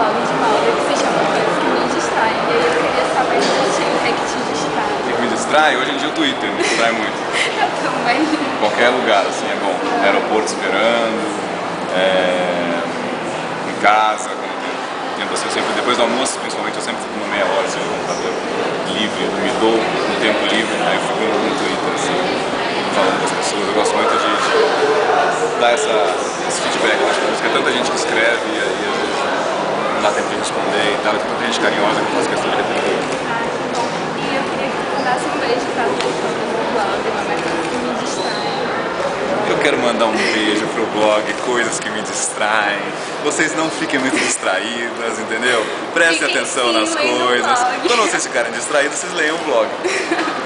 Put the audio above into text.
blog de moda que se chama Coisas que me distraem. E aí eu queria saber de você o que é que te distrai. O que me distrai? Hoje em dia o Twitter me distrai muito. Eu também. Qualquer lugar, assim, é bom. Aeroporto esperando, é... em casa, quando eu tento, assim, eu sempre, depois do almoço, principalmente, eu sempre fico uma meia hora assim, no computador livre, eu me dou um tempo livre, aí eu fico no Twitter, assim, falando com as pessoas. Eu gosto muito de, de dar essa, esse feedback, eu acho que porque é tanta gente que escreve e aí às vezes não dá tempo de responder e tal, tem tanta gente carinhosa que faz questão de retribuir. Ah, que bom. E eu queria que tu mandasse um beijo para as pessoas do blog, que me distrai. Eu quero mandar um beijo pro blog, coisas que me distraem. Vocês não fiquem muito distraídas, entendeu? Prestem atenção sim, nas coisas. Quando vocês ficarem distraídos, vocês leiam o blog.